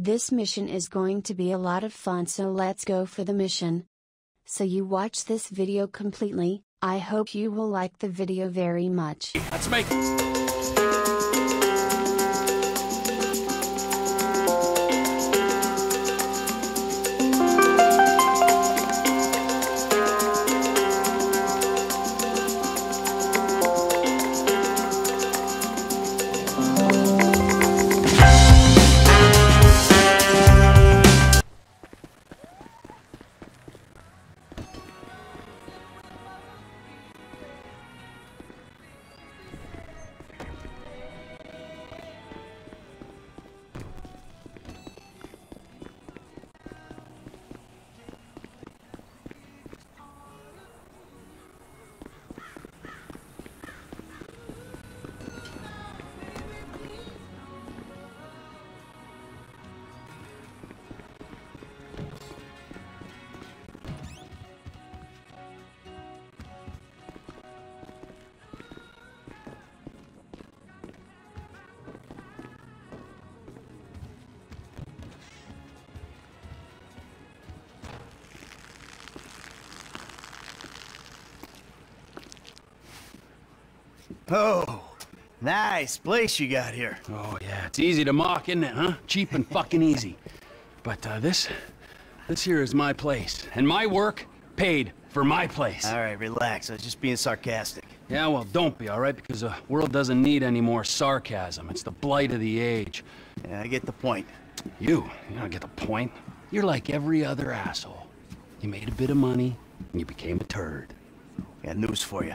This mission is going to be a lot of fun so let's go for the mission. So you watch this video completely, I hope you will like the video very much. Let's make Oh, nice place you got here. Oh yeah, it's easy to mock, isn't it, huh? Cheap and fucking easy. But uh, this, this here is my place, and my work paid for my place. All right, relax. I was just being sarcastic. Yeah, well, don't be, all right? Because the world doesn't need any more sarcasm. It's the blight of the age. Yeah, I get the point. You, you don't get the point. You're like every other asshole. You made a bit of money, and you became a turd. Got news for you.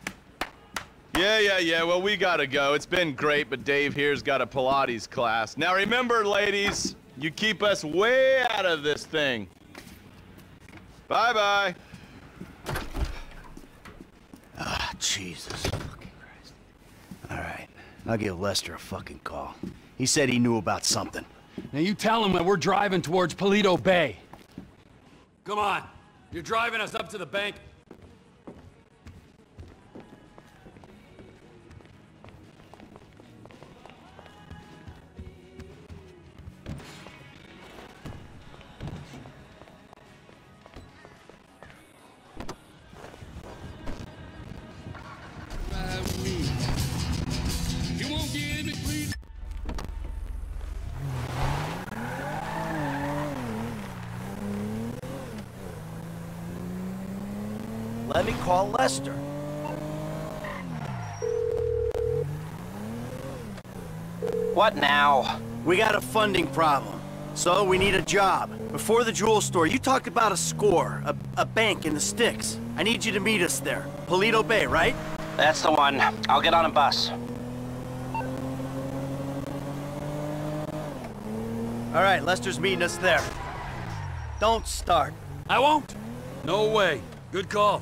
Yeah, yeah, yeah, well, we gotta go. It's been great, but Dave here's got a Pilates class. Now remember, ladies, you keep us way out of this thing. Bye-bye. Ah, Jesus fucking Christ. All right, I'll give Lester a fucking call. He said he knew about something. Now you tell him that we're driving towards Paleto Bay. Come on. You're driving us up to the bank. Let me call Lester. What now? We got a funding problem. So we need a job. Before the jewel store, you talked about a score, a, a bank in the sticks. I need you to meet us there. Paleto Bay, right? That's the one. I'll get on a bus. All right, Lester's meeting us there. Don't start. I won't. No way. Good call.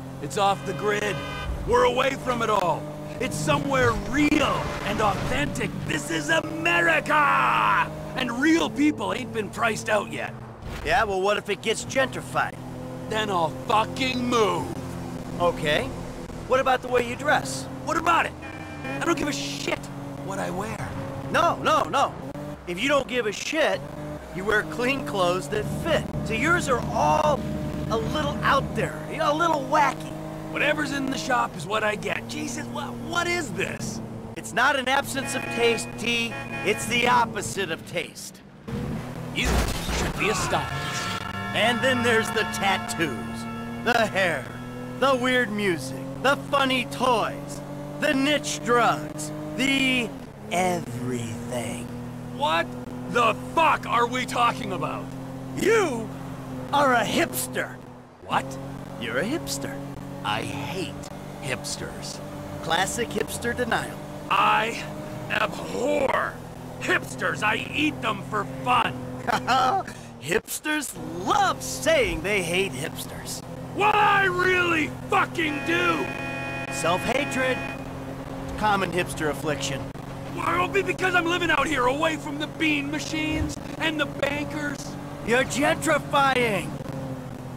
It's off the grid. We're away from it all. It's somewhere real and authentic. This is America! And real people ain't been priced out yet. Yeah, well, what if it gets gentrified? Then I'll fucking move. Okay. What about the way you dress? What about it? I don't give a shit what I wear. No, no, no. If you don't give a shit, you wear clean clothes that fit. So yours are all a little out there, a little wacky. Whatever's in the shop is what I get. Jesus, what, what is this? It's not an absence of taste, T. It's the opposite of taste. You should be a. And then there's the tattoos, the hair, the weird music, the funny toys, the niche drugs, the everything. What the fuck are we talking about? You are a hipster. What? You're a hipster. I hate hipsters. Classic hipster denial. I abhor hipsters. I eat them for fun. Hipsters love saying they hate hipsters. What I really fucking do? Self-hatred. Common hipster affliction. Well, it'll oh, be because I'm living out here away from the bean machines and the bankers. You're gentrifying.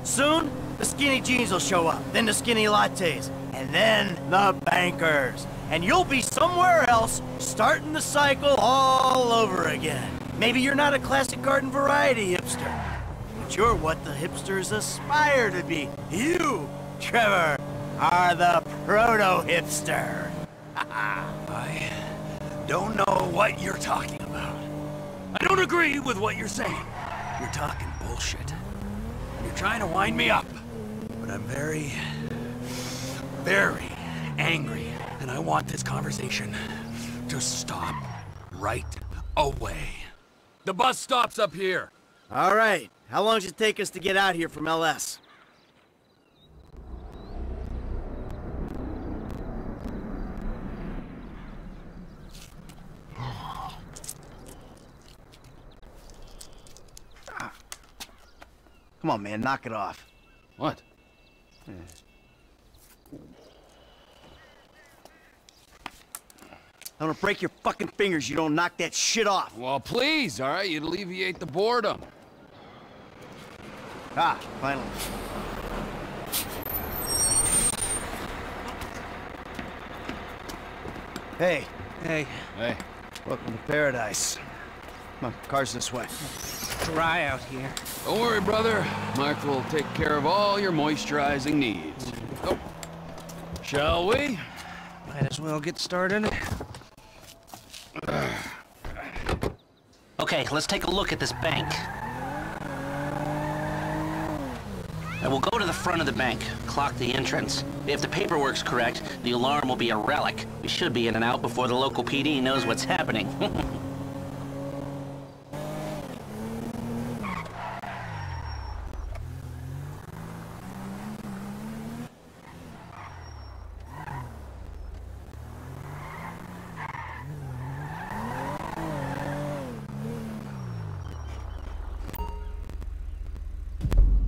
Soon, the skinny jeans will show up, then the skinny lattes, and then the bankers. And you'll be somewhere else, starting the cycle all over again. Maybe you're not a classic garden variety hipster, but you're what the hipsters aspire to be. You, Trevor, are the proto-hipster. I don't know what you're talking about. I don't agree with what you're saying. You're talking bullshit. You're trying to wind me up. But I'm very, very angry. And I want this conversation to stop right away. The bus stops up here. All right, how long does it take us to get out here from LS? Come on, man, knock it off. What? I'm gonna break your fucking fingers you don't knock that shit off. Well, please, all right? You'd alleviate the boredom. Ah, finally. Hey, Hey, Hey. welcome to paradise. Come on, car's this way. Dry out here. Don't worry, brother. Mark will take care of all your moisturizing needs. Oh. Shall we? Might as well get started. Okay, let's take a look at this bank. And we'll go to the front of the bank, clock the entrance. If the paperwork's correct, the alarm will be a relic. We should be in and out before the local PD knows what's happening.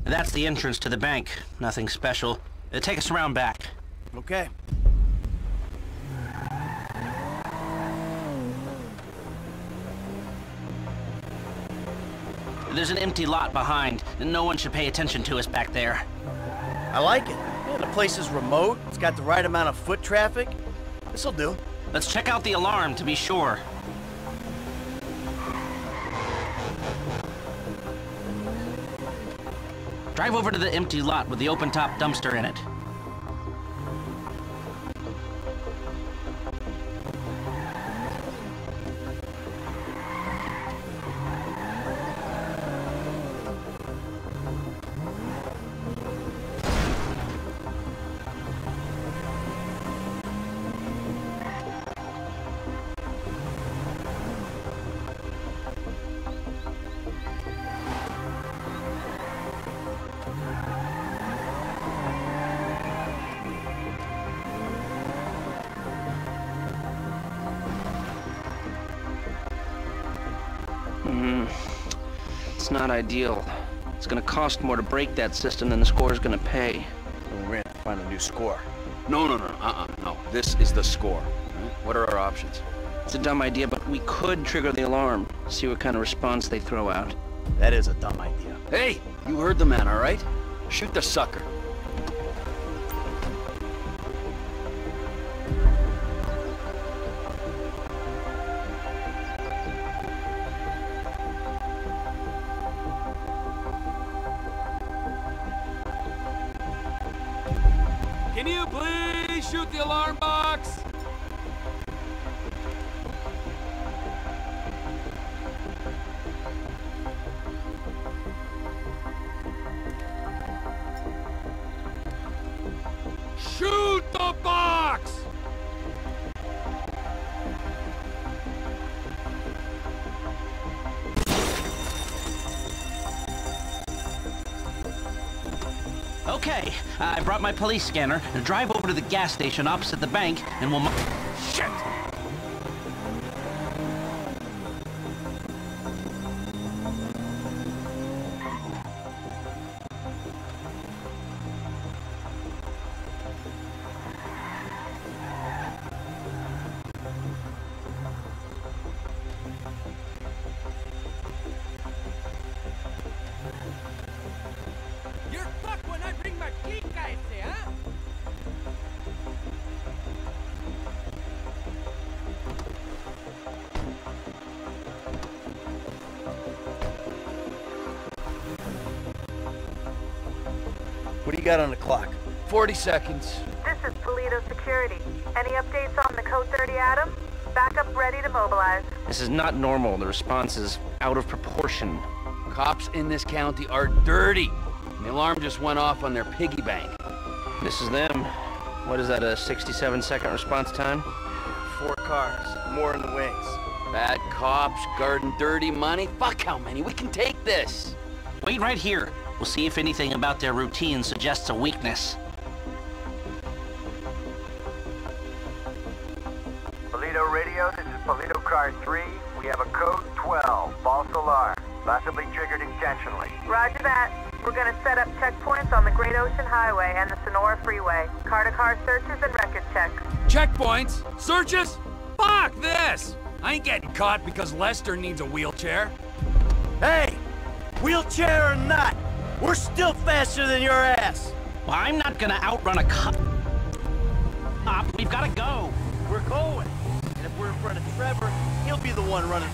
That's the entrance to the bank. Nothing special. Uh, Take us around back. Okay. There's an empty lot behind, no one should pay attention to us back there. I like it. Yeah, the place is remote. It's got the right amount of foot traffic. This'll do. Let's check out the alarm to be sure. Drive over to the empty lot with the open-top dumpster in it. Not ideal. It's gonna cost more to break that system than the score's gonna pay. We're gonna have to find a new score. No, no, no, uh-uh, no. This is the score. Hmm? What are our options? It's a dumb idea, but we could trigger the alarm, see what kind of response they throw out. That is a dumb idea. Hey, you heard the man, all right? Shoot the sucker. The alarm? Okay, I brought my police scanner. Drive over to the gas station opposite the bank, and we'll... Shit! What do you got on the clock? 40 seconds. This is Paleto Security. Any updates on the Code 30 Adam? Backup ready to mobilize. This is not normal. The response is out of proportion. Cops in this county are dirty. The alarm just went off on their piggy bank. This is them. What is that, a 67 second response time? Four cars, more in the wings. Bad cops, guarding dirty money. Fuck how many? We can take this. Wait right here. We'll see if anything about their routine suggests a weakness. Paleto Radio, this is Paleto Car 3. We have a code 12, false alarm, possibly triggered intentionally. Roger that. We're gonna set up checkpoints on the Great Ocean Highway and the Senora Freeway. Car-to-car searches and record checks. Checkpoints? Searches? Fuck this! I ain't getting caught because Lester needs a wheelchair. Hey! Wheelchair or not, we're still faster than your ass! Well, I'm not gonna outrun a cop. We've gotta go. We're going. And if we're in front of Trevor, he'll be the one running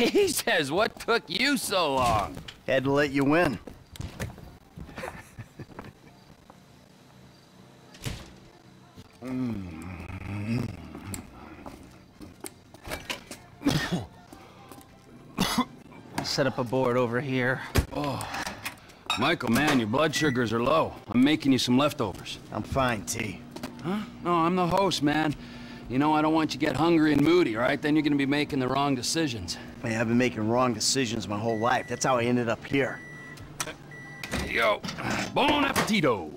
from says, what took you so long? Had to let you win. Set up a board over here. Oh. Michael, man, your blood sugars are low. I'm making you some leftovers. I'm fine, T. Huh? No, I'm the host, man. You know, I don't want you to get hungry and moody, all right? Then you're gonna be making the wrong decisions. Man, I've been making wrong decisions my whole life. That's how I ended up here. Yo, bon appetito.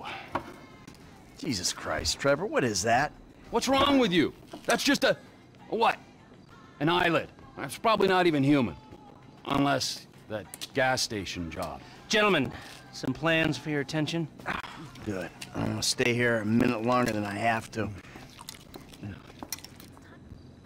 Jesus Christ, Trevor, what is that? What's wrong with you? That's just a, a what? An eyelid. That's probably not even human. Unless that gas station job. Gentlemen, some plans for your attention? Good. I'm gonna stay here a minute longer than I have to.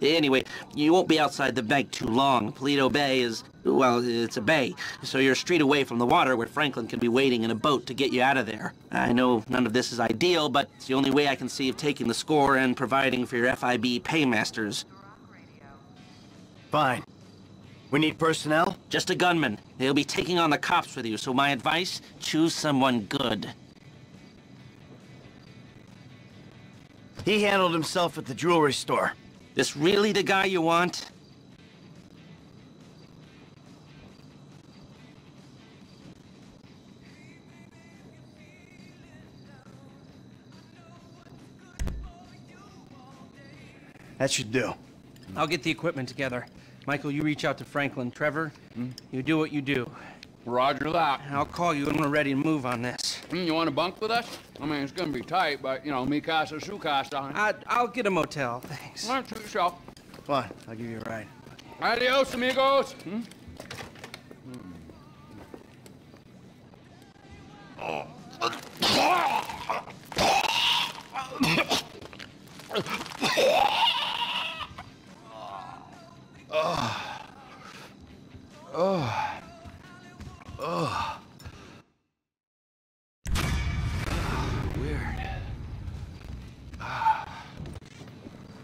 Anyway, you won't be outside the bank too long. Paleto Bay is, well, it's a bay, so you're a street away from the water where Franklin can be waiting in a boat to get you out of there. I know none of this is ideal, but it's the only way I can see of taking the score and providing for your FIB paymasters. Fine. We need personnel? Just a gunman. They'll be taking on the cops with you, so my advice, choose someone good. He handled himself at the jewelry store. This really the guy you want? That should do. I'll get the equipment together. Michael, you reach out to Franklin. Trevor, you do what you do. Roger that. I'll call you when we're ready to move on this. Mm, you want to bunk with us? I mean, it's gonna be tight, but, you know, me casa, su casa. I, I'll get a motel, thanks. Why don't you yourself? Fine, I'll give you a ride. Adios, amigos. Hmm? Oh.